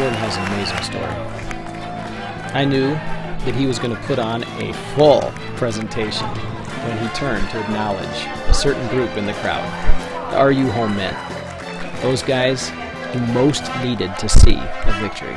Has an amazing story. I knew that he was going to put on a full presentation when he turned to acknowledge a certain group in the crowd, the RU home men, those guys who most needed to see a victory.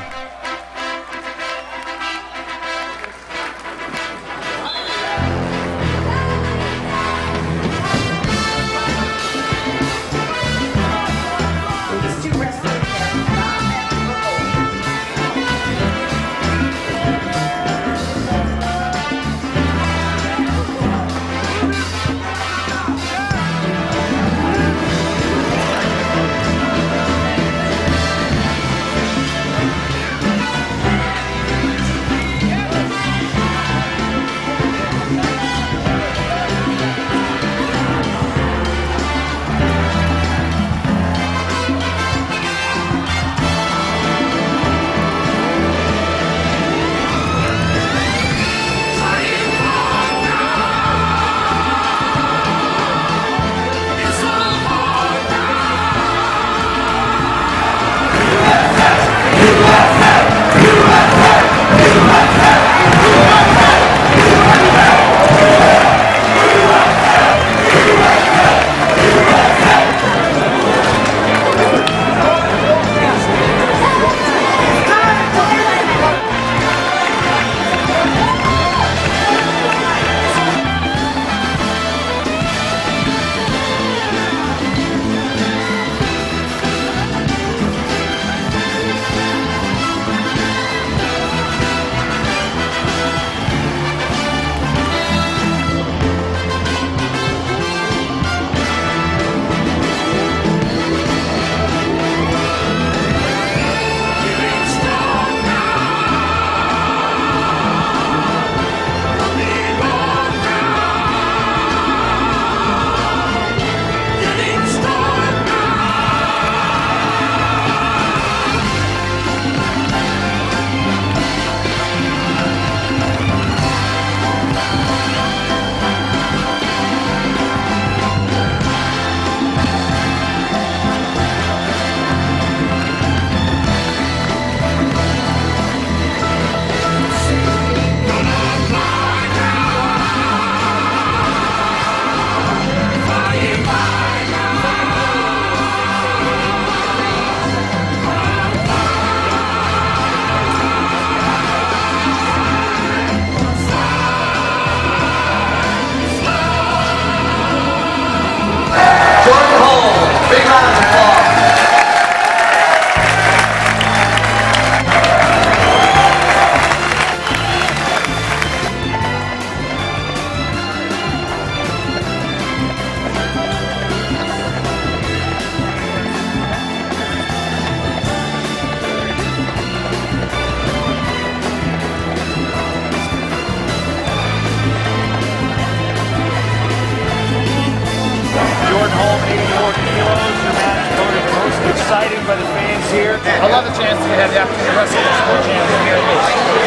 Exciting by the fans here. I love the chance to have the opportunity to wrestle the sport champion here